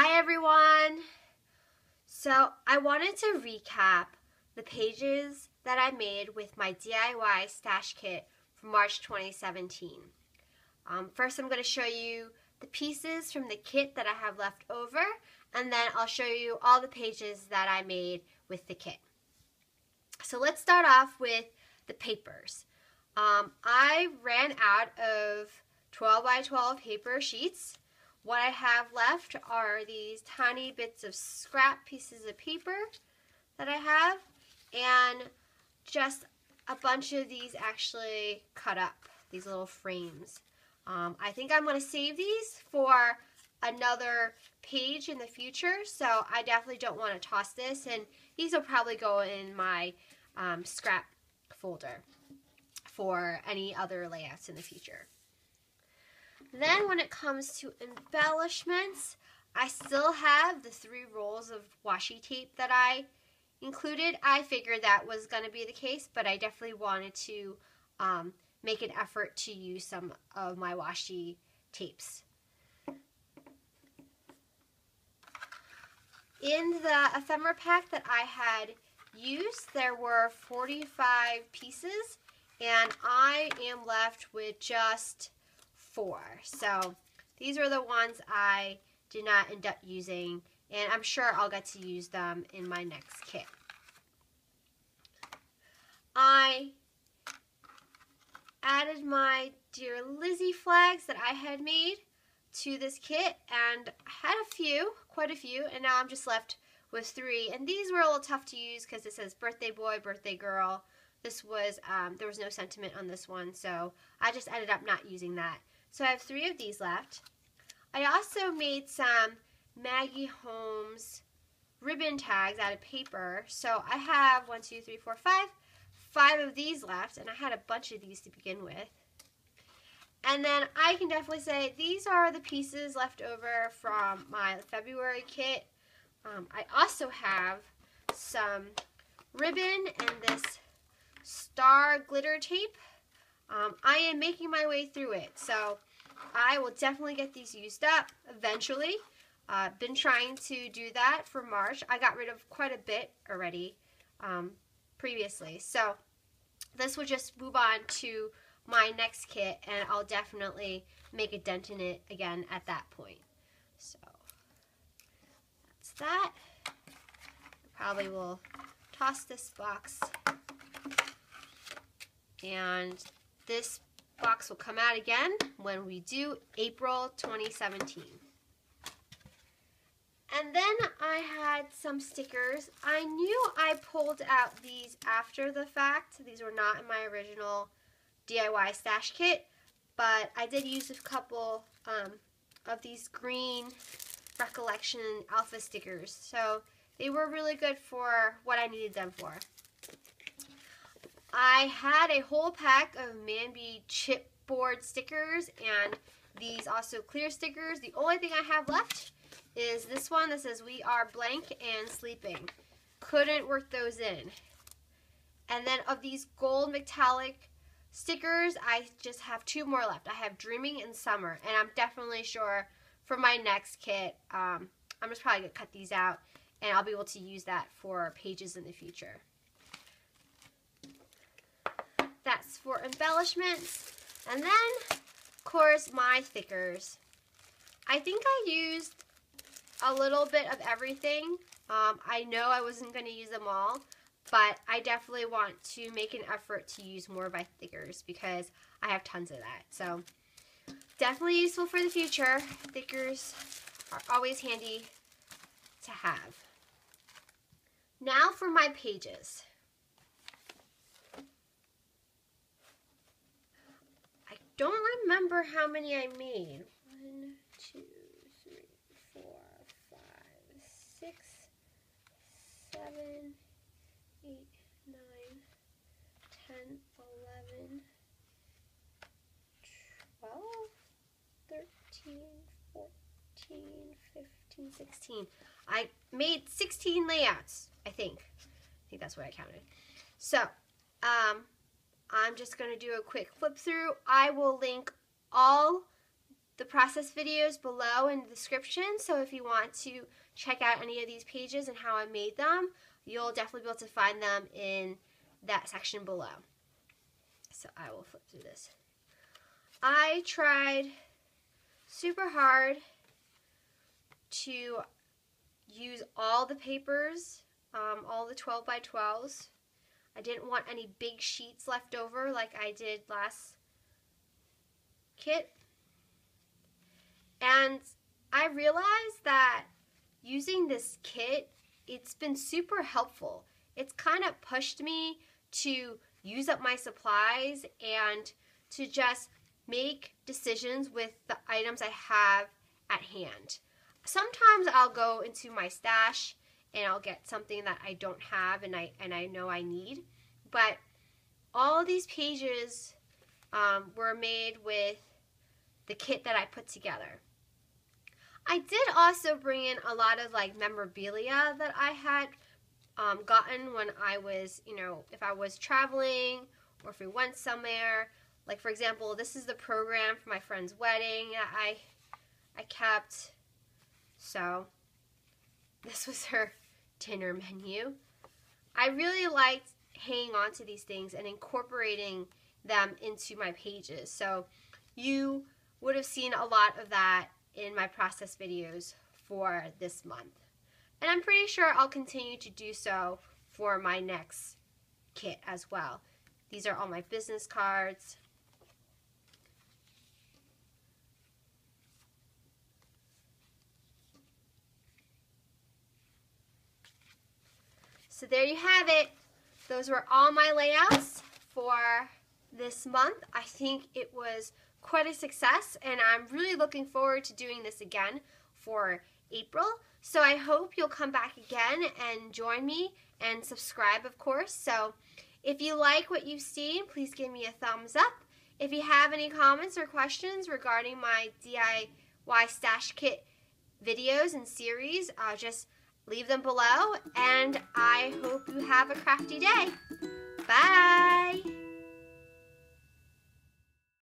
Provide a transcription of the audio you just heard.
Hi everyone! So I wanted to recap the pages that I made with my DIY stash kit from March 2017. Um, first I'm going to show you the pieces from the kit that I have left over and then I'll show you all the pages that I made with the kit. So let's start off with the papers. Um, I ran out of 12 by 12 paper sheets. What I have left are these tiny bits of scrap pieces of paper that I have and just a bunch of these actually cut up, these little frames. Um, I think I'm going to save these for another page in the future, so I definitely don't want to toss this, and these will probably go in my um, scrap folder for any other layouts in the future. Then when it comes to embellishments, I still have the three rolls of washi tape that I included. I figured that was going to be the case, but I definitely wanted to um, make an effort to use some of my washi tapes. In the ephemera pack that I had used, there were 45 pieces, and I am left with just four. So these are the ones I did not end up using, and I'm sure I'll get to use them in my next kit. I added my Dear Lizzy flags that I had made to this kit and had a few, quite a few, and now I'm just left with three. And these were a little tough to use because it says birthday boy, birthday girl. This was, um, there was no sentiment on this one, so I just ended up not using that. So I have three of these left. I also made some Maggie Holmes ribbon tags out of paper. So I have one, two, three, four, five, five of these left, and I had a bunch of these to begin with. And then I can definitely say these are the pieces left over from my February kit. Um, I also have some ribbon and this star glitter tape. Um, I am making my way through it, so I will definitely get these used up eventually. Uh, been trying to do that for March. I got rid of quite a bit already um, previously. So this will just move on to my next kit and I'll definitely make a dent in it again at that point. So that's that. Probably will toss this box and this box will come out again when we do April 2017. And then I had some stickers. I knew I pulled out these after the fact. These were not in my original DIY stash kit, but I did use a couple um, of these green recollection alpha stickers. So they were really good for what I needed them for. I had a whole pack of Mambi chipboard stickers and these also clear stickers. The only thing I have left is this one that says we are blank and sleeping. Couldn't work those in. And then of these gold metallic stickers, I just have two more left. I have Dreaming and Summer, and I'm definitely sure for my next kit, um, I'm just probably going to cut these out, and I'll be able to use that for pages in the future. For embellishments. And then, of course, my thickers. I think I used a little bit of everything. Um, I know I wasn't going to use them all, but I definitely want to make an effort to use more of my thickers because I have tons of that. So definitely useful for the future. Thickers are always handy to have. Now for my pages. I don't remember how many I made. One, two, three, four, five, six, seven, 15, 16. I made 16 layouts, I think. I think that's what I counted. So, um, I'm just going to do a quick flip through. I will link all the process videos below in the description. So if you want to check out any of these pages and how I made them, you'll definitely be able to find them in that section below. So I will flip through this. I tried super hard to use all the papers, um, all the 12 by 12s. I didn't want any big sheets left over like I did last kit. And I realized that using this kit, it's been super helpful. It's kind of pushed me to use up my supplies and to just make decisions with the items I have at hand. Sometimes I'll go into my stash and I'll get something that I don't have and I and I know I need. But all these pages um, were made with the kit that I put together. I did also bring in a lot of like memorabilia that I had um, gotten when I was, you know, if I was traveling or if we went somewhere. Like for example, this is the program for my friend's wedding that I I kept. So this was her dinner menu. I really liked hanging on to these things and incorporating them into my pages. So you would have seen a lot of that in my process videos for this month. And I'm pretty sure I'll continue to do so for my next kit as well. These are all my business cards. So there you have it. Those were all my layouts for this month. I think it was quite a success and I'm really looking forward to doing this again for April. So I hope you'll come back again and join me and subscribe, of course. So if you like what you've seen, please give me a thumbs up. If you have any comments or questions regarding my DIY stash kit videos and series, uh, just leave them below. And I hope you have a crafty day. Bye!